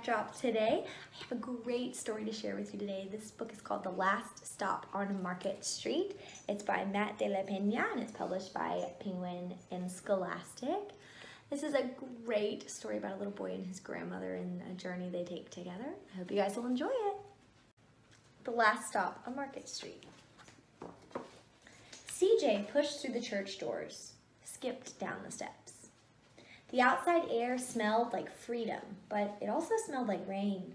backdrop today. I have a great story to share with you today. This book is called The Last Stop on Market Street. It's by Matt de la Pena and it's published by Penguin and Scholastic. This is a great story about a little boy and his grandmother and a journey they take together. I hope you guys will enjoy it. The Last Stop on Market Street. CJ pushed through the church doors, skipped down the steps. The outside air smelled like freedom, but it also smelled like rain,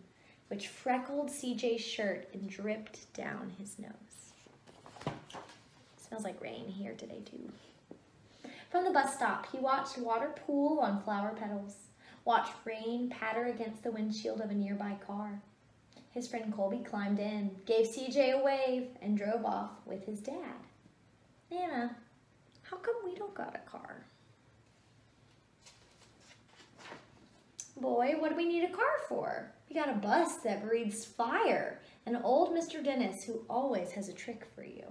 which freckled CJ's shirt and dripped down his nose. smells like rain here today, too. From the bus stop, he watched water pool on flower petals, watched rain patter against the windshield of a nearby car. His friend Colby climbed in, gave CJ a wave, and drove off with his dad. Nana, how come we don't got a car? Boy, what do we need a car for? We got a bus that breathes fire and old Mr. Dennis who always has a trick for you.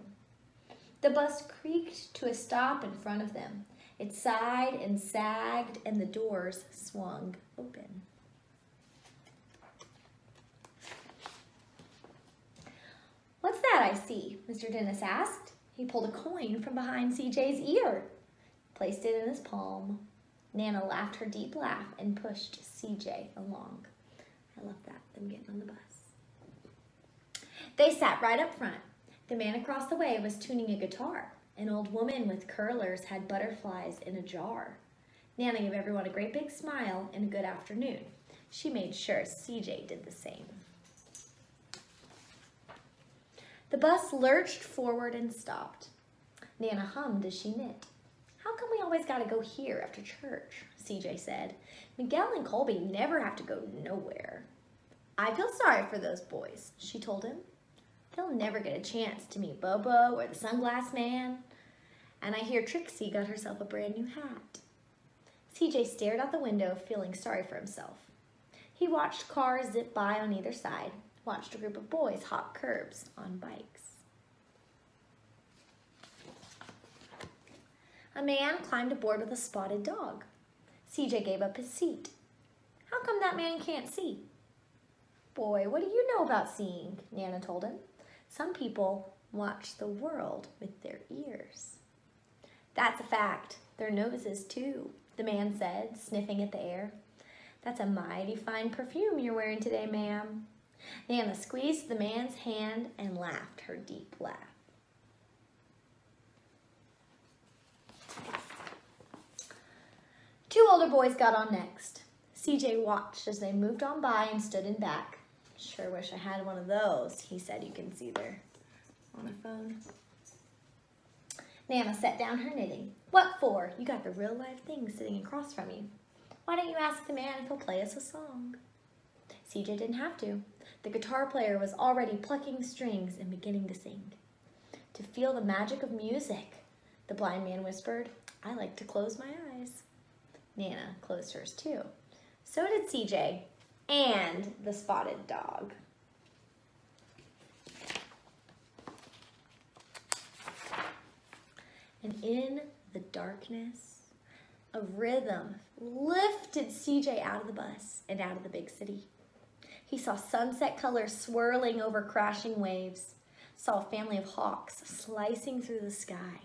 The bus creaked to a stop in front of them. It sighed and sagged and the doors swung open. What's that I see? Mr. Dennis asked. He pulled a coin from behind CJ's ear, placed it in his palm. Nana laughed her deep laugh and pushed CJ along. I love that, them getting on the bus. They sat right up front. The man across the way was tuning a guitar. An old woman with curlers had butterflies in a jar. Nana gave everyone a great big smile and a good afternoon. She made sure CJ did the same. The bus lurched forward and stopped. Nana hummed as she knit. How come we always gotta go here after church? CJ said. Miguel and Colby never have to go nowhere. I feel sorry for those boys, she told him. They'll never get a chance to meet Bobo or the sunglass man. And I hear Trixie got herself a brand new hat. CJ stared out the window, feeling sorry for himself. He watched cars zip by on either side, watched a group of boys hop curbs on bikes. A man climbed aboard with a spotted dog. CJ gave up his seat. How come that man can't see? Boy, what do you know about seeing? Nana told him. Some people watch the world with their ears. That's a fact. Their noses, too, the man said, sniffing at the air. That's a mighty fine perfume you're wearing today, ma'am. Nana squeezed the man's hand and laughed her deep laugh. Two older boys got on next. CJ watched as they moved on by and stood in back. Sure wish I had one of those, he said. You can see there on the phone. Nana set down her knitting. What for? You got the real life thing sitting across from you. Why don't you ask the man if he'll play us a song? CJ didn't have to. The guitar player was already plucking strings and beginning to sing. To feel the magic of music, the blind man whispered, I like to close my eyes. Nana closed hers too. So did CJ and the spotted dog. And in the darkness, a rhythm lifted CJ out of the bus and out of the big city. He saw sunset colors swirling over crashing waves, saw a family of hawks slicing through the sky,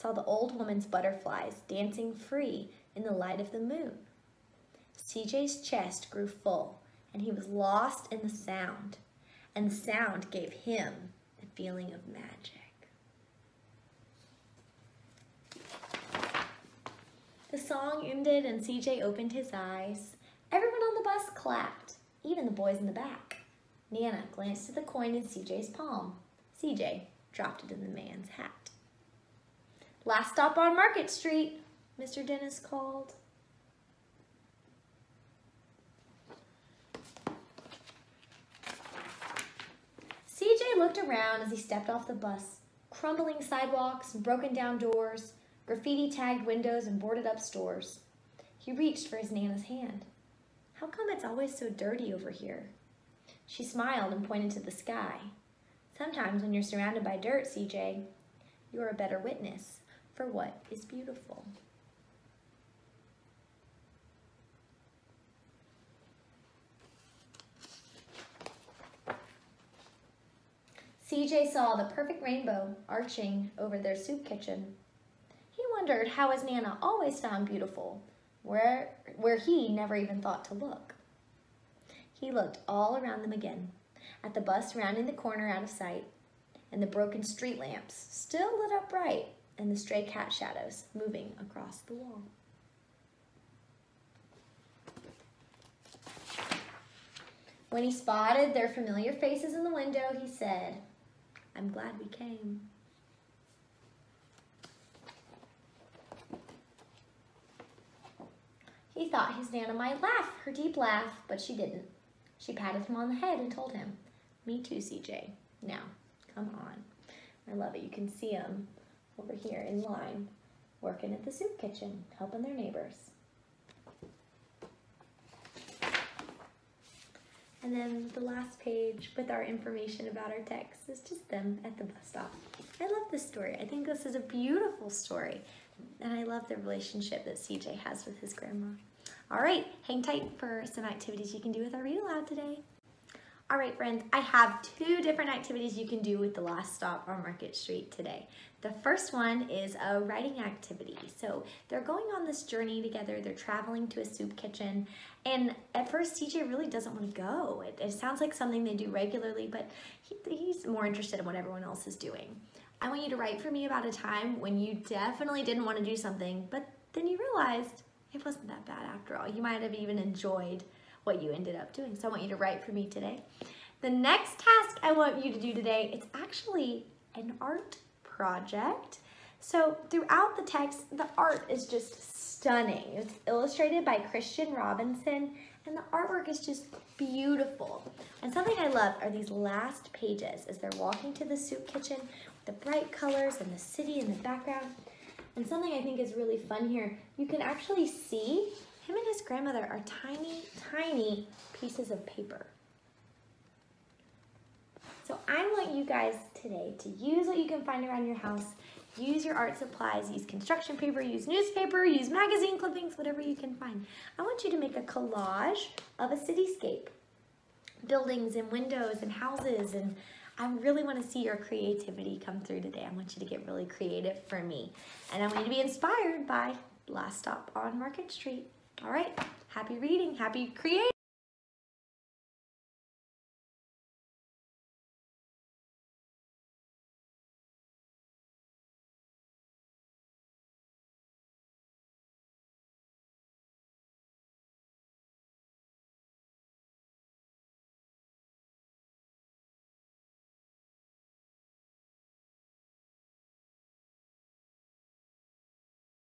saw the old woman's butterflies dancing free in the light of the moon. CJ's chest grew full, and he was lost in the sound, and the sound gave him the feeling of magic. The song ended and CJ opened his eyes. Everyone on the bus clapped, even the boys in the back. Nana glanced at the coin in CJ's palm. CJ dropped it in the man's hat. Last stop on Market Street, Mr. Dennis called. CJ looked around as he stepped off the bus. Crumbling sidewalks, broken down doors, graffiti tagged windows and boarded up stores. He reached for his Nana's hand. How come it's always so dirty over here? She smiled and pointed to the sky. Sometimes when you're surrounded by dirt, CJ, you're a better witness for what is beautiful. CJ saw the perfect rainbow arching over their soup kitchen. He wondered how his Nana always found beautiful, where, where he never even thought to look. He looked all around them again, at the bus rounding the corner out of sight, and the broken street lamps still lit up bright, and the stray cat shadows moving across the wall. When he spotted their familiar faces in the window, he said, I'm glad we came. He thought his Nana might laugh, her deep laugh, but she didn't. She patted him on the head and told him, Me too, CJ. Now, come on. I love it. You can see them over here in line, working at the soup kitchen, helping their neighbors. And then the last page with our information about our text is just them at the bus stop. I love this story. I think this is a beautiful story. And I love the relationship that CJ has with his grandma. All right, hang tight for some activities you can do with our read aloud today. All right, friends, I have two different activities you can do with the last stop on Market Street today. The first one is a writing activity. So they're going on this journey together. They're traveling to a soup kitchen. And at first, CJ really doesn't want to go. It, it sounds like something they do regularly, but he, he's more interested in what everyone else is doing. I want you to write for me about a time when you definitely didn't want to do something, but then you realized it wasn't that bad after all. You might have even enjoyed what you ended up doing. So I want you to write for me today. The next task I want you to do today, it's actually an art project. So throughout the text, the art is just stunning. It's illustrated by Christian Robinson and the artwork is just beautiful. And something I love are these last pages as they're walking to the soup kitchen with the bright colors and the city in the background. And something I think is really fun here, you can actually see him and his grandmother are tiny, tiny pieces of paper. So I want you guys today to use what you can find around your house. Use your art supplies, use construction paper, use newspaper, use magazine clippings, whatever you can find. I want you to make a collage of a cityscape. Buildings and windows and houses and I really want to see your creativity come through today. I want you to get really creative for me. And I want you to be inspired by Last Stop on Market Street. All right, happy reading, happy creating.